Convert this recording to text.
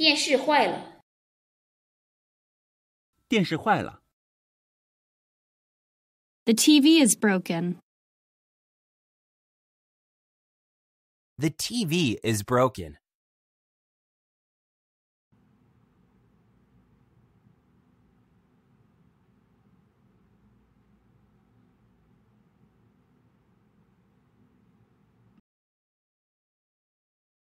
电视坏了。电视坏了。The TV is broken. The TV is broken.